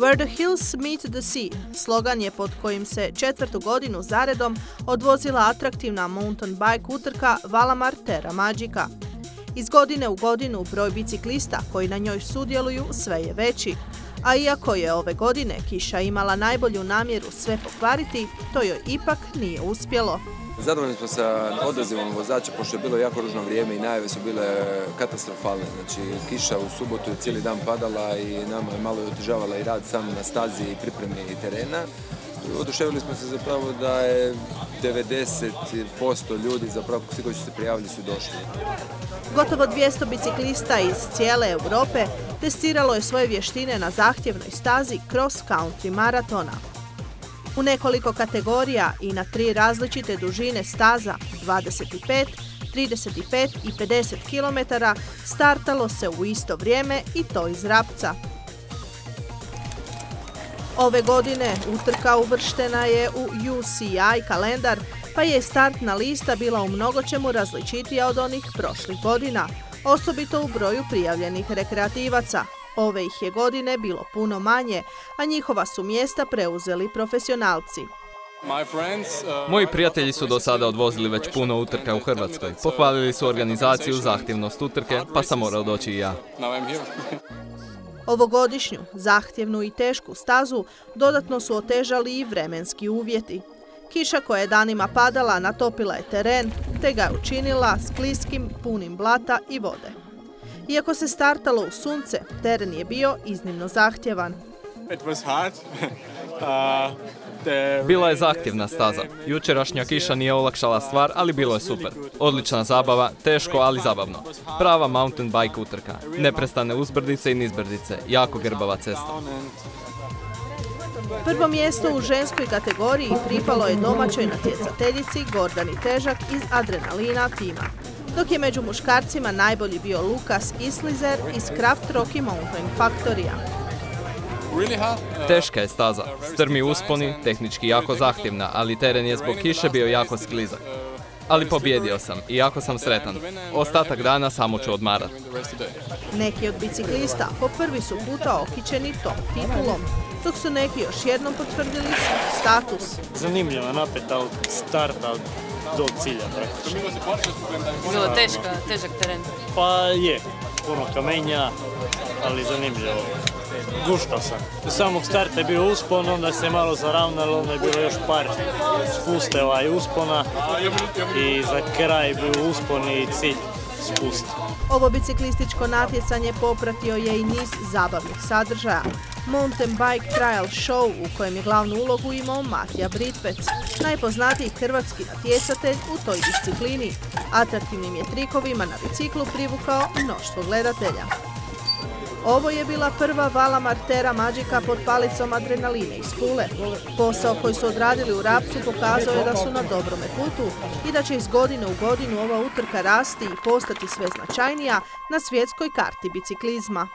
Where the hills meet the sea, slogan je pod kojim se četvrtu godinu zaredom odvozila atraktivna mountain bike utrka Valamar Terra Magica. Iz godine u godinu broj biciklista koji na njoj sudjeluju sve je veći, a iako je ove godine kiša imala najbolju namjeru sve pokvariti, to joj ipak nije uspjelo. Zadovoljni smo sa odazivom vozača, pošto je bilo jako ružno vrijeme i najave su bile katastrofalne. Znači, kiša u subotu je cijeli dan padala i nama je malo otežavala i rad sam na stazi i pripremi terena. Oduševili smo se zapravo da je 90% ljudi zapravo svi koji su se prijavili su došli. Gotovo 200 biciklista iz cijele Europe testiralo je svoje vještine na zahtjevnoj stazi cross country maratona. U nekoliko kategorija i na tri različite dužine staza 25, 35 i 50 km startalo se u isto vrijeme i to iz Rapca. Ove godine utrka uvrštena je u UCI kalendar, pa je startna lista bila u mnogočemu različitija od onih prošlih godina, osobito u broju prijavljenih rekreativaca. Ove ih je godine bilo puno manje, a njihova su mjesta preuzeli profesionalci. Uh, Moji prijatelji su do sada odvozili već puno utrka u Hrvatskoj. Pohvalili su organizaciju, zahtjevnost utrke, pa sam morao doći i ja. Ovogodišnju, zahtjevnu i tešku stazu dodatno su otežali i vremenski uvjeti. Kiša koja je danima padala natopila je teren, te ga je učinila skliskim, punim blata i vode. Iako se startalo u sunce, teren je bio iznimno zahtjevan. Uh, bila je zahtjevna staza. Jučerašnja kiša nije olakšala stvar, ali bilo je super. Odlična zabava, teško, ali zabavno. Prava mountain bike utrka. Neprestane uzbrdice i nizbrdice. Jako grbava cesta. Prvo mjesto u ženskoj kategoriji pripalo je domaćoj natjecateljici Gordani Težak iz Adrenalina tima, dok je među muškarcima najbolji bio Lukas Islizer iz Kraft Rocky Mountain Factoria. Teška je staza, strmi usponi, tehnički jako zahtjevna, ali teren je zbog kiše bio jako sklizak. Ali pobjedio sam i jako sam sretan. Ostatak dana samo ću odmarati. Neki od biciklista po prvi su puta okićeni tom titulom, dok su neki još jednom potvrdili status. Zanimljiva, napeta od starta do cilja praktično. Bilo teška, težak teren? Pa je, puno kamenja, ali zanimljivo. Guštao sam. U samog starta je bio uspon, onda se malo zaravnalo, onda je bilo još par spusteva i uspona i za kraj je bio uspon i cilj spust. Ovo biciklističko natjecanje popratio je i niz zabavnih sadržaja. Mountain Bike Trial Show u kojem je glavnu ulogu imao Matija Britvec, najpoznatiji hrvatski natjecatelj u toj disciplini. Atraktivnim je trikovima na biciklu privukao mnoštvo gledatelja. Ovo je bila prva vala Martera Mađika pod palicom adrenaline iz Pule. Posao koji su odradili u Rapcu pokazao je da su na dobrome putu i da će iz godine u godinu ova utrka rasti i postati sve značajnija na svjetskoj karti biciklizma.